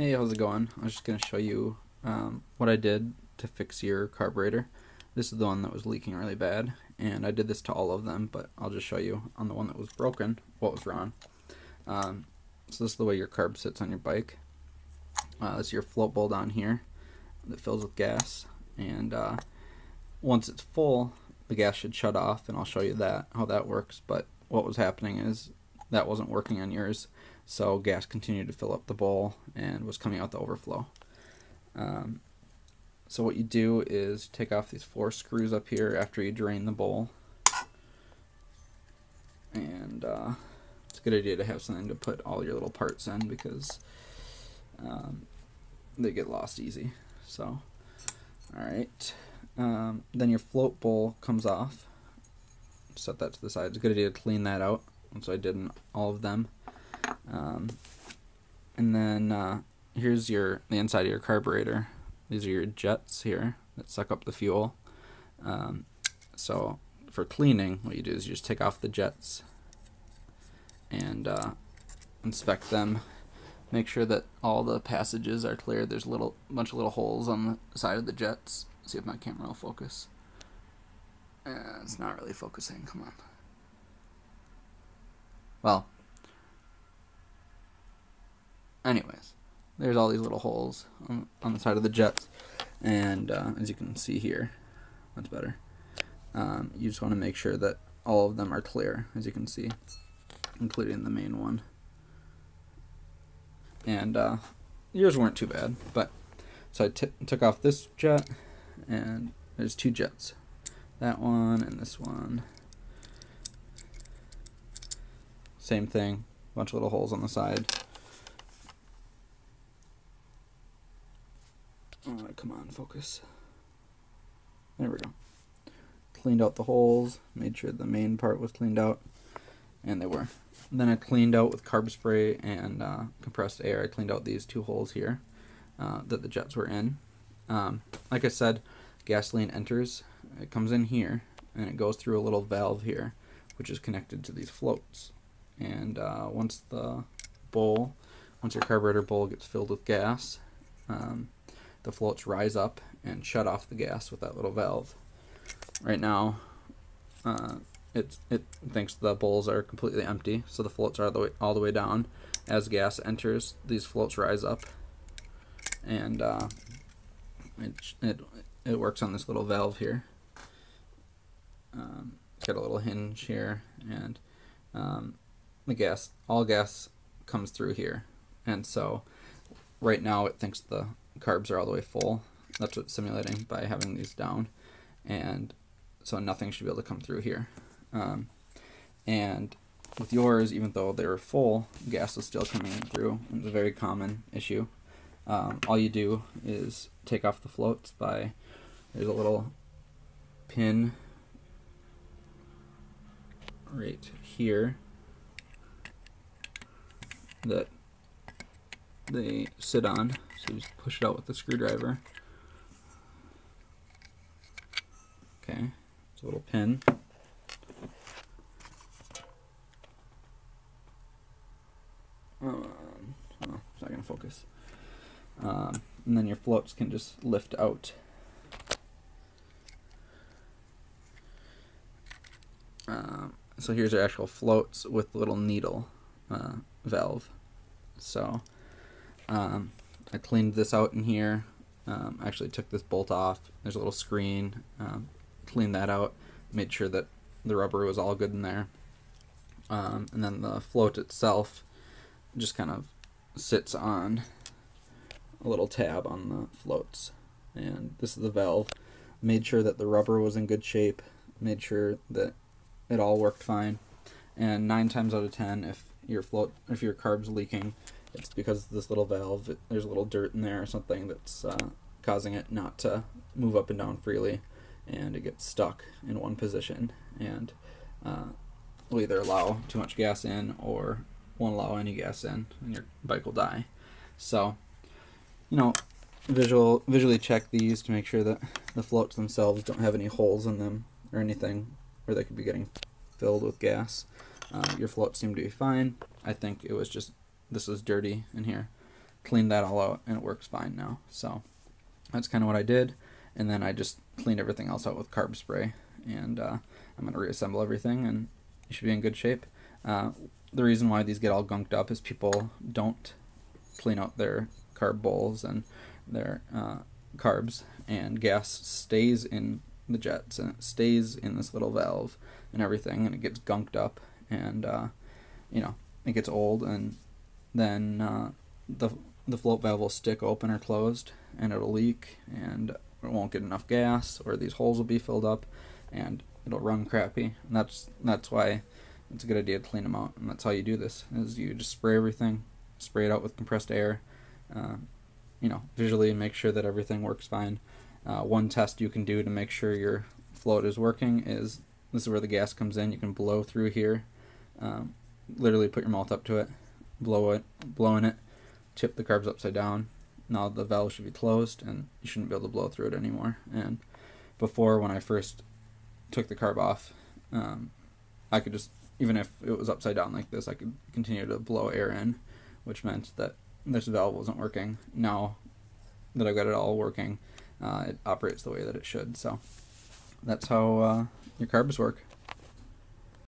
Hey, how's it going? I was just going to show you um, what I did to fix your carburetor. This is the one that was leaking really bad, and I did this to all of them, but I'll just show you on the one that was broken what was wrong. Um, so this is the way your carb sits on your bike. Uh, this is your float bowl down here that fills with gas, and uh, once it's full, the gas should shut off, and I'll show you that how that works. But what was happening is that wasn't working on yours so gas continued to fill up the bowl and was coming out the overflow. Um, so what you do is take off these four screws up here after you drain the bowl. And uh, it's a good idea to have something to put all your little parts in because um, they get lost easy. So, alright. Um, then your float bowl comes off. Set that to the side. It's a good idea to clean that out. So I did in all of them. Um, and then uh, here's your the inside of your carburetor. These are your jets here that suck up the fuel. Um, so for cleaning, what you do is you just take off the jets and uh, inspect them. Make sure that all the passages are clear. There's a little bunch of little holes on the side of the jets. See if my camera will focus. Uh, it's not really focusing. Come on. Well, anyways, there's all these little holes on, on the side of the jets, and uh, as you can see here, that's better. Um, you just want to make sure that all of them are clear, as you can see, including the main one. And uh, yours weren't too bad, but so I took off this jet, and there's two jets, that one and this one. Same thing, bunch of little holes on the side. Oh, come on, focus. There we go. Cleaned out the holes, made sure the main part was cleaned out, and they were. Then I cleaned out with carb spray and uh, compressed air. I cleaned out these two holes here uh, that the jets were in. Um, like I said, gasoline enters, it comes in here, and it goes through a little valve here, which is connected to these floats. And uh, once the bowl, once your carburetor bowl gets filled with gas, um, the floats rise up and shut off the gas with that little valve. Right now, uh, it it thinks the bowls are completely empty, so the floats are all the way, all the way down. As gas enters, these floats rise up, and uh, it, it it works on this little valve here. Um, it's got a little hinge here, and um, the gas, all gas comes through here, and so right now it thinks the carbs are all the way full. That's what's simulating by having these down. And so nothing should be able to come through here. Um, and with yours, even though they were full, gas was still coming through. It's a very common issue. Um, all you do is take off the floats by, there's a little pin right here that they sit on. So just push it out with the screwdriver. Okay, it's a little pin. Um, oh, it's not going to focus. Um, and then your floats can just lift out. Um, so here's your actual floats with little needle uh, valve. So um, I cleaned this out in here. Um, actually took this bolt off. There's a little screen. Um, cleaned that out. Made sure that the rubber was all good in there. Um, and then the float itself just kind of sits on a little tab on the floats. And this is the valve. Made sure that the rubber was in good shape. Made sure that it all worked fine. And nine times out of ten, if your float, if your carb's leaking, it's because this little valve, there's a little dirt in there or something that's uh, causing it not to move up and down freely, and it gets stuck in one position, and uh, will either allow too much gas in or won't allow any gas in, and your bike will die. So, you know, visual visually check these to make sure that the floats themselves don't have any holes in them or anything where they could be getting filled with gas. Uh, your float seemed to be fine. I think it was just this was dirty in here. cleaned that all out and it works fine now. So that's kind of what I did. And then I just cleaned everything else out with carb spray. And uh, I'm going to reassemble everything and you should be in good shape. Uh, the reason why these get all gunked up is people don't clean out their carb bowls and their uh, carbs, and gas stays in the jets and it stays in this little valve and everything, and it gets gunked up, and uh, you know it gets old, and then uh, the the float valve will stick open or closed, and it'll leak, and it won't get enough gas, or these holes will be filled up, and it'll run crappy. And that's that's why it's a good idea to clean them out, and that's how you do this: is you just spray everything, spray it out with compressed air. Uh, you know, visually make sure that everything works fine. Uh, one test you can do to make sure your float is working is this is where the gas comes in. You can blow through here, um, literally put your mouth up to it, blow it, blowing it, tip the carbs upside down. Now the valve should be closed and you shouldn't be able to blow through it anymore. And before, when I first took the carb off, um, I could just, even if it was upside down like this, I could continue to blow air in, which meant that this valve wasn't working. Now that I've got it all working, uh, it operates the way that it should. So that's how uh, your carbs work.